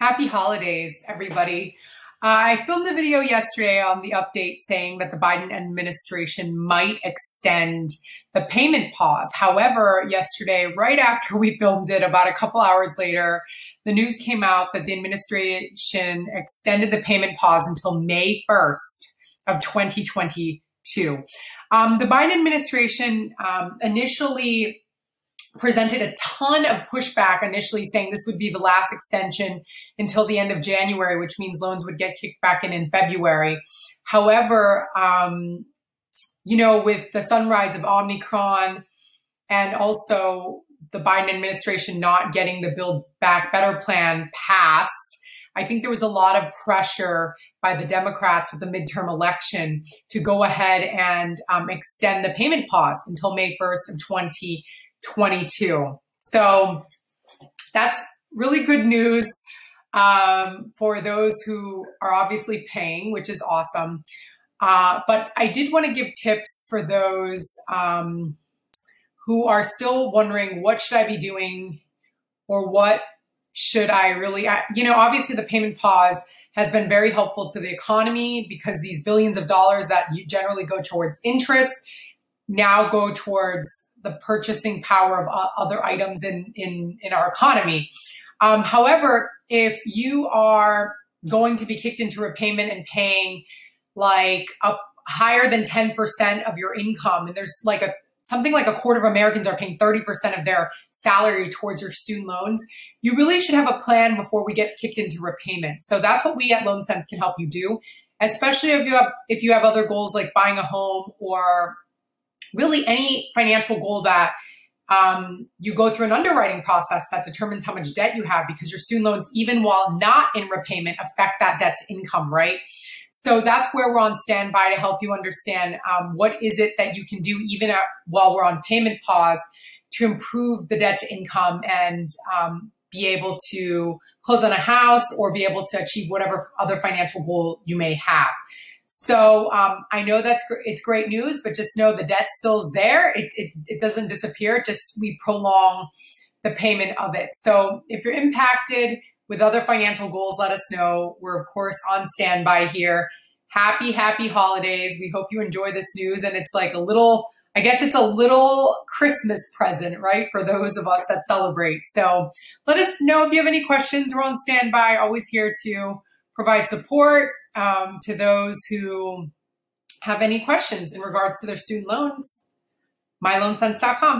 Happy holidays, everybody. Uh, I filmed the video yesterday on the update saying that the Biden administration might extend the payment pause. However, yesterday, right after we filmed it, about a couple hours later, the news came out that the administration extended the payment pause until May 1st of 2022. Um, the Biden administration um, initially presented a ton of pushback initially saying this would be the last extension until the end of January, which means loans would get kicked back in in February. However, um, you know, with the sunrise of Omicron and also the Biden administration not getting the Build Back Better plan passed, I think there was a lot of pressure by the Democrats with the midterm election to go ahead and um, extend the payment pause until May 1st of 2020. 22. So that's really good news um, for those who are obviously paying, which is awesome. Uh, but I did want to give tips for those um, who are still wondering what should I be doing or what should I really, you know, obviously the payment pause has been very helpful to the economy because these billions of dollars that you generally go towards interest now go towards the purchasing power of other items in, in, in our economy. Um, however, if you are going to be kicked into repayment and paying like up higher than 10% of your income, and there's like a something like a quarter of Americans are paying 30% of their salary towards your student loans, you really should have a plan before we get kicked into repayment. So that's what we at LoanSense can help you do, especially if you have if you have other goals like buying a home or really any financial goal that um, you go through an underwriting process that determines how much debt you have because your student loans, even while not in repayment, affect that debt to income, right? So that's where we're on standby to help you understand um, what is it that you can do even at, while we're on payment pause to improve the debt to income and um, be able to close on a house or be able to achieve whatever other financial goal you may have. So um, I know that's it's great news, but just know the debt still is there. It, it, it doesn't disappear. Just we prolong the payment of it. So if you're impacted with other financial goals, let us know. We're of course on standby here. Happy, happy holidays. We hope you enjoy this news. And it's like a little, I guess it's a little Christmas present, right? For those of us that celebrate. So let us know if you have any questions. We're on standby, always here to provide support um, to those who have any questions in regards to their student loans. MyLoanSense.com.